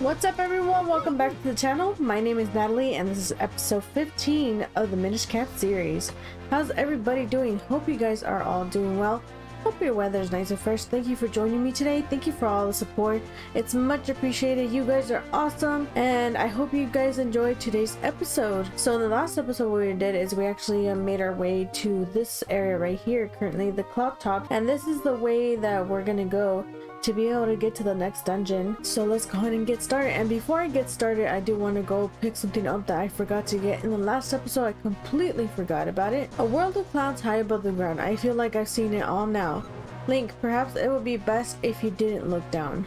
What's up everyone? Welcome back to the channel. My name is Natalie and this is episode 15 of the Minish Cap series. How's everybody doing? Hope you guys are all doing well. Hope your weather is nice and fresh. Thank you for joining me today. Thank you for all the support. It's much appreciated. You guys are awesome and I hope you guys enjoyed today's episode. So in the last episode what we did is we actually uh, made our way to this area right here, currently the cloud top. And this is the way that we're gonna go to be able to get to the next dungeon. So let's go ahead and get started. And before I get started, I do want to go pick something up that I forgot to get in the last episode. I completely forgot about it. A world of clouds high above the ground. I feel like I've seen it all now. Link, perhaps it would be best if you didn't look down.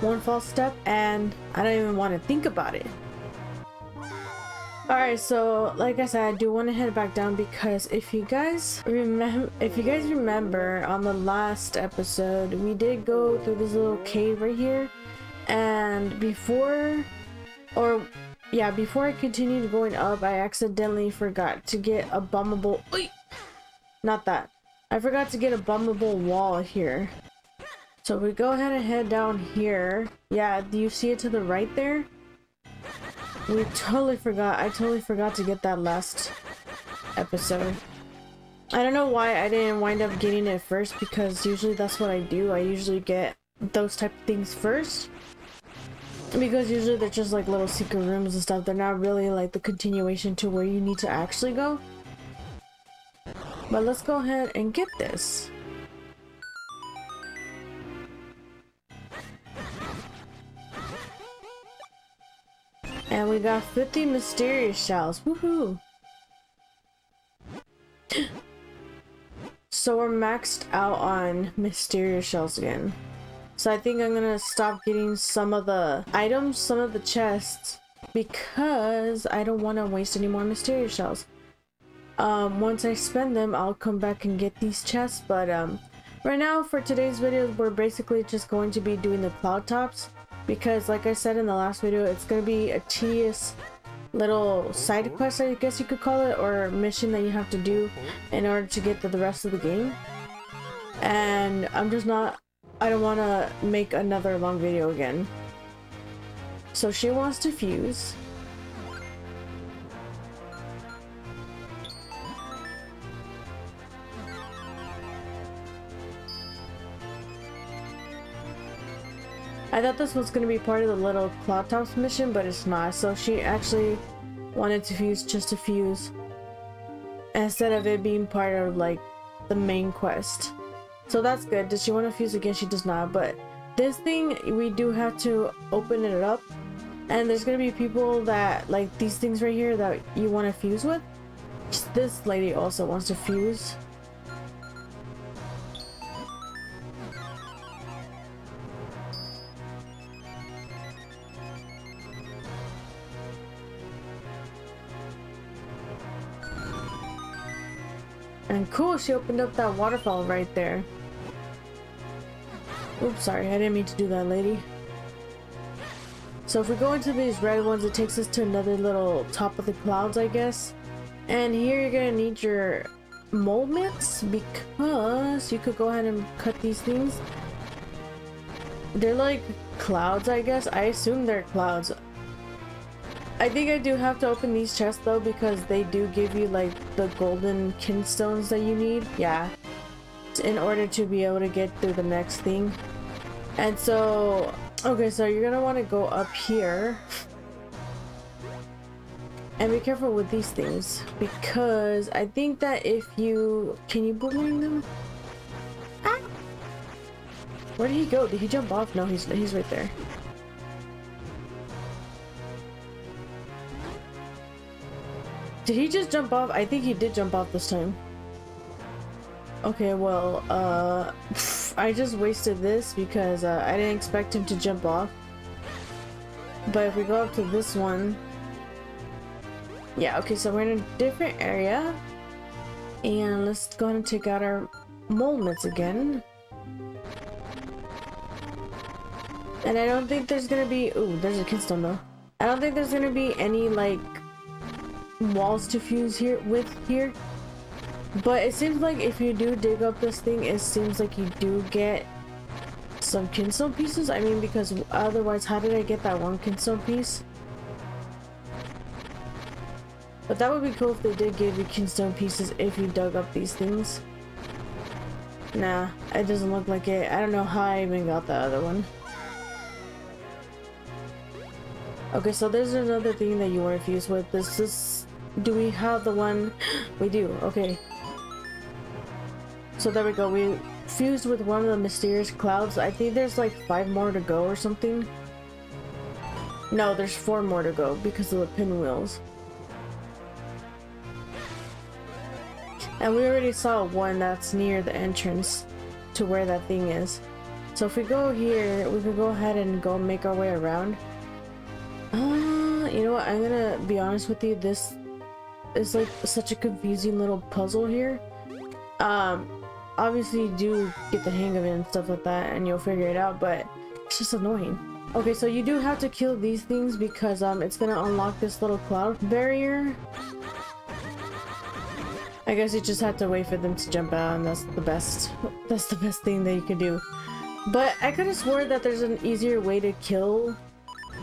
One false step and I don't even want to think about it. Alright, so like I said, I do want to head back down because if you guys remember, if you guys remember on the last episode, we did go through this little cave right here, and before, or yeah, before I continued going up, I accidentally forgot to get a bombable. Wait, not that. I forgot to get a bombable wall here. So we go ahead and head down here. Yeah, do you see it to the right there? We totally forgot. I totally forgot to get that last episode. I don't know why I didn't wind up getting it first because usually that's what I do. I usually get those type of things first. Because usually they're just like little secret rooms and stuff. They're not really like the continuation to where you need to actually go. But let's go ahead and get this. And we got 50 mysterious shells. Woohoo! so we're maxed out on mysterious shells again. So I think I'm gonna stop getting some of the items, some of the chests, because I don't want to waste any more mysterious shells. Um, once I spend them, I'll come back and get these chests, but um, right now for today's video, we're basically just going to be doing the cloud tops because like I said in the last video, it's going to be a tedious little side quest, I guess you could call it, or mission that you have to do in order to get to the rest of the game. And I'm just not, I don't want to make another long video again. So she wants to fuse. I thought this was going to be part of the little Cloud Tops mission, but it's not. So she actually wanted to fuse just to fuse. Instead of it being part of like the main quest. So that's good. Does she want to fuse again? She does not. But this thing, we do have to open it up. And there's going to be people that like these things right here that you want to fuse with. This lady also wants to fuse. And cool, she opened up that waterfall right there. Oops, sorry, I didn't mean to do that, lady. So if we go into these red ones, it takes us to another little top of the clouds, I guess. And here you're gonna need your mole mitts because you could go ahead and cut these things. They're like clouds, I guess. I assume they're clouds. I think I do have to open these chests though because they do give you like the golden kinstones that you need. Yeah. In order to be able to get through the next thing. And so, okay, so you're gonna want to go up here. And be careful with these things because I think that if you, can you boomerang them? Ah! Where did he go? Did he jump off? No, he's, he's right there. Did he just jump off? I think he did jump off this time. Okay, well, uh, I just wasted this because uh, I didn't expect him to jump off. But if we go up to this one... Yeah, okay, so we're in a different area. And let's go and take out our mole mitts again. And I don't think there's gonna be... Ooh, there's a kinstone though. I don't think there's gonna be any, like, walls to fuse here with here. But it seems like if you do dig up this thing, it seems like you do get some kinstone pieces? I mean, because otherwise, how did I get that one kinstone piece? But that would be cool if they did give you kinstone pieces if you dug up these things. Nah, it doesn't look like it. I don't know how I even got the other one. Okay, so there's another thing that you want to fuse with. This is... Do we have the one? we do, okay. So there we go. We fused with one of the mysterious clouds. I think there's like five more to go or something. No, there's four more to go because of the pinwheels. And we already saw one that's near the entrance to where that thing is. So if we go here, we can go ahead and go make our way around. Uh, you know what? I'm gonna be honest with you. This is like such a confusing little puzzle here. Um, obviously you do get the hang of it and stuff like that and you'll figure it out, but it's just annoying. Okay, so you do have to kill these things because um, it's gonna unlock this little cloud barrier. I guess you just have to wait for them to jump out and that's the best. That's the best thing that you can do. But I could have swore that there's an easier way to kill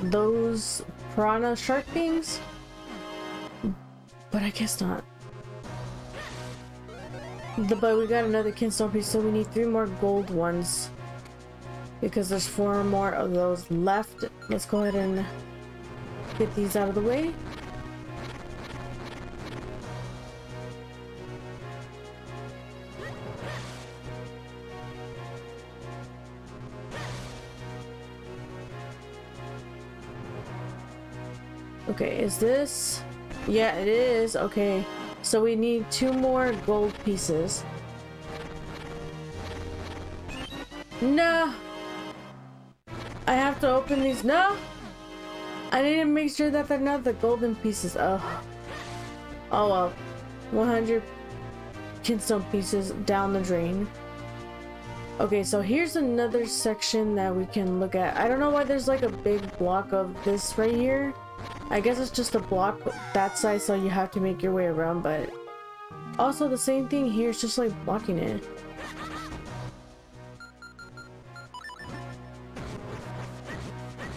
those piranha shark things. But I guess not. The, but we got another kinstone piece, so we need three more gold ones. Because there's four more of those left. Let's go ahead and get these out of the way. Okay, is this? Yeah, it is. Okay. So we need two more gold pieces. No! I have to open these. No! I need to make sure that they're not the golden pieces. Oh. Oh well. 100 kinstone pieces down the drain. Okay, so here's another section that we can look at. I don't know why there's like a big block of this right here. I guess it's just a block that size so you have to make your way around, but also the same thing here, it's just like blocking it.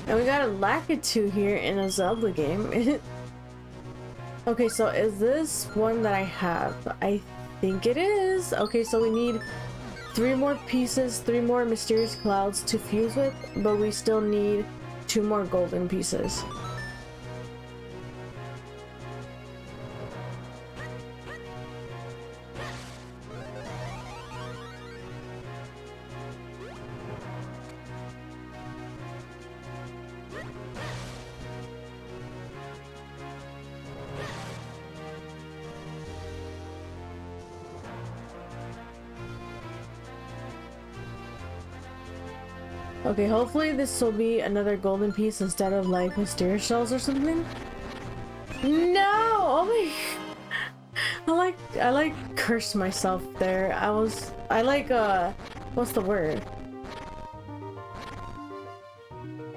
And we got a Lakitu here in a Zelda game. okay, so is this one that I have? I think it is. Okay, so we need three more pieces, three more mysterious clouds to fuse with, but we still need two more golden pieces. Okay, hopefully this will be another golden piece instead of like mysterious shells or something. No! Oh my... I like, I like cursed myself there. I was, I like, uh, what's the word?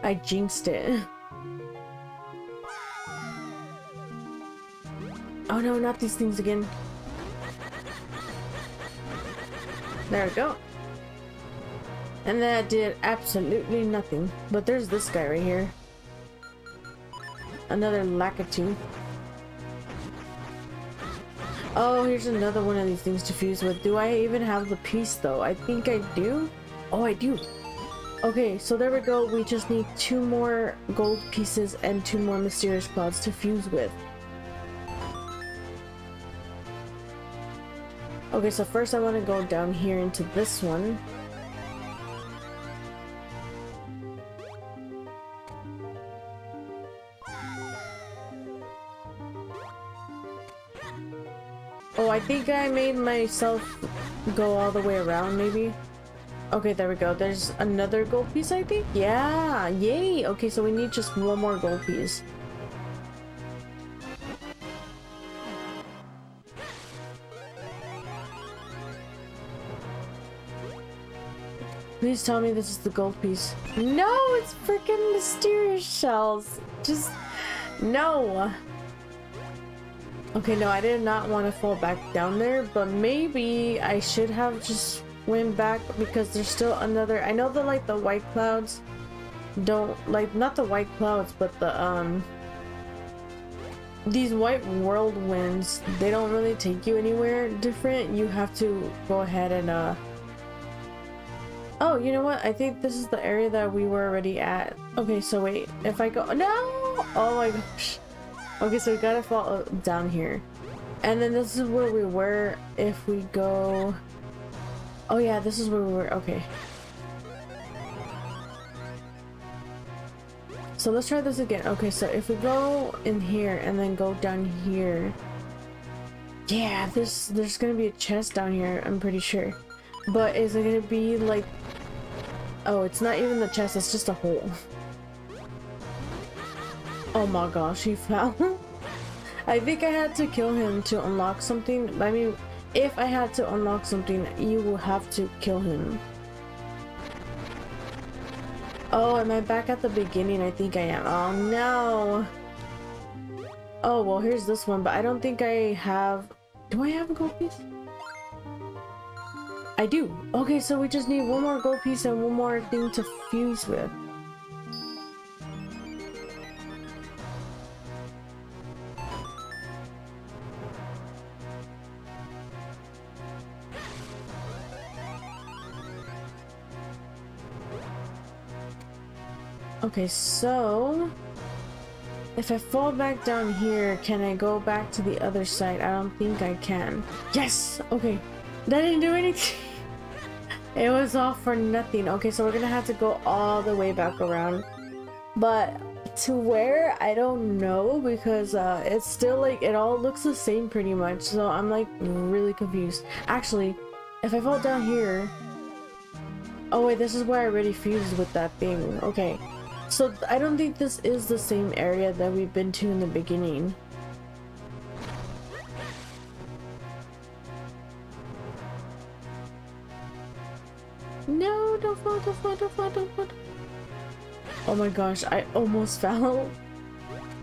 I jinxed it. Oh no, not these things again. There we go. And that did absolutely nothing. But there's this guy right here. Another Lakitu. Oh, here's another one of these things to fuse with. Do I even have the piece though? I think I do. Oh, I do. Okay, so there we go. We just need two more gold pieces and two more mysterious clouds to fuse with. Okay, so first I want to go down here into this one. Think I made myself go all the way around, maybe. Okay, there we go. There's another gold piece, I think? Yeah, yay! Okay, so we need just one more gold piece. Please tell me this is the gold piece. No, it's freaking mysterious shells. Just, no. Okay, no, I did not want to fall back down there, but maybe I should have just went back because there's still another I know that like the white clouds don't like not the white clouds but the um these white whirlwinds they don't really take you anywhere different. You have to go ahead and uh oh you know what? I think this is the area that we were already at. Okay so wait if I go no! Oh my gosh okay so we gotta fall down here and then this is where we were if we go oh yeah this is where we were okay So let's try this again. Okay, so if we go in here and then go down here. Yeah, this there's gonna be a chest down here, I'm pretty sure. But is it gonna be like... Oh, it's not even the chest, it's just a hole. Oh my gosh, he fell. I think I had to kill him to unlock something. I mean, if I had to unlock something, you will have to kill him. Oh, am I back at the beginning? I think I am. Oh no! Oh, well here's this one, but I don't think I have... Do I have a gold piece? I do! Okay, so we just need one more gold piece and one more thing to fuse with. Okay, so... If I fall back down here, can I go back to the other side? I don't think I can. Yes! Okay. That didn't do anything. it was all for nothing. Okay, so we're gonna have to go all the way back around. But to where, I don't know because uh, it's still like, it all looks the same pretty much. So I'm like really confused. Actually, if I fall down here... Oh wait, this is where I already fused with that thing. Okay. So I don't think this is the same area that we've been to in the beginning. No, don't fall, don't fall, don't fall, don't fall. Oh my gosh, I almost fell.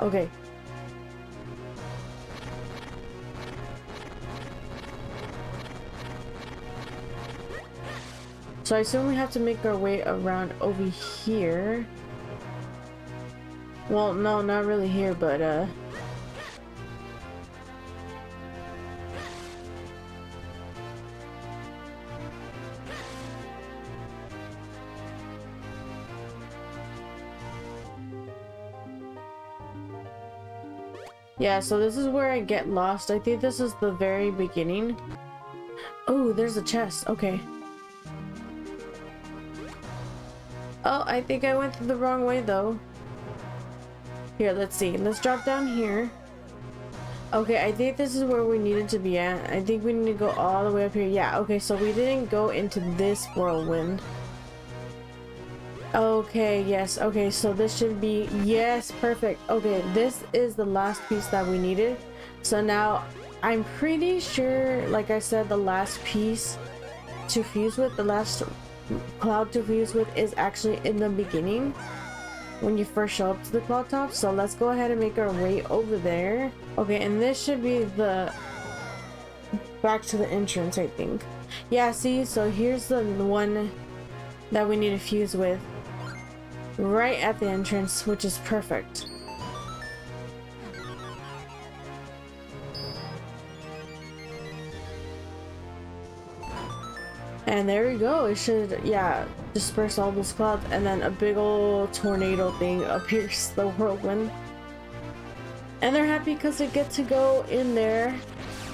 Okay. So I assume we have to make our way around over here. Well, no, not really here, but, uh... Yeah, so this is where I get lost. I think this is the very beginning. Oh, there's a chest. Okay. Oh, I think I went the wrong way, though. Here, let's see. Let's drop down here. Okay, I think this is where we needed to be at. I think we need to go all the way up here. Yeah, okay, so we didn't go into this whirlwind. Okay, yes. Okay, so this should be... Yes, perfect. Okay, this is the last piece that we needed. So now, I'm pretty sure, like I said, the last piece to fuse with, the last cloud to fuse with is actually in the beginning when you first show up to the cloud top. So let's go ahead and make our way over there. Okay, and this should be the back to the entrance, I think. Yeah, see, so here's the one that we need to fuse with right at the entrance, which is perfect. And there we go. It should, yeah, disperse all those clouds. And then a big old tornado thing appears the whirlwind. And they're happy because they get to go in there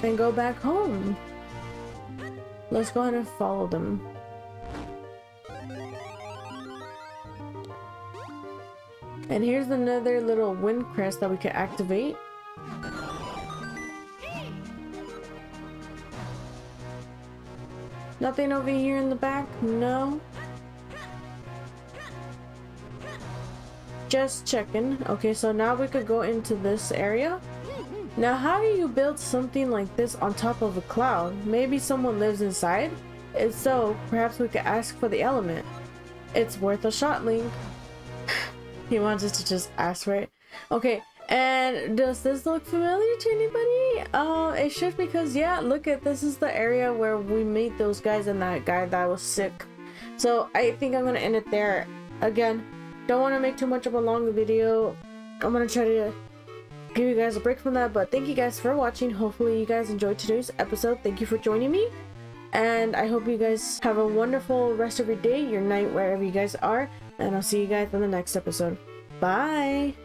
and go back home. Let's go ahead and follow them. And here's another little wind crest that we can activate. Nothing over here in the back? No? Just checking. Okay, so now we could go into this area. Now, how do you build something like this on top of a cloud? Maybe someone lives inside? If so, perhaps we could ask for the element. It's worth a shot, Link. he wants us to just ask for it. Okay, And does this look familiar to anybody? Uh, it should because yeah, look at this is the area where we meet those guys and that guy that was sick. So I think I'm gonna end it there. Again, don't want to make too much of a long video. I'm gonna try to give you guys a break from that, but thank you guys for watching. Hopefully you guys enjoyed today's episode. Thank you for joining me. And I hope you guys have a wonderful rest of your day, your night, wherever you guys are. And I'll see you guys in the next episode. Bye!